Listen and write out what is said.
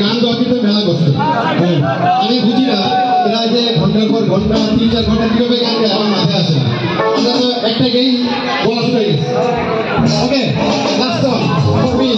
গান তো আপনি তো মেলা করছেন আমি বুঝি না প্রায় যে ঘণ্টার পর ঘণ্টা তিন চার ঘণ্টা কীভাবে গান গায় আমার মাথায় আসে আমরা তো একটা গেই বলা শুরু হয়ে ওকে লাস্ট ফর মি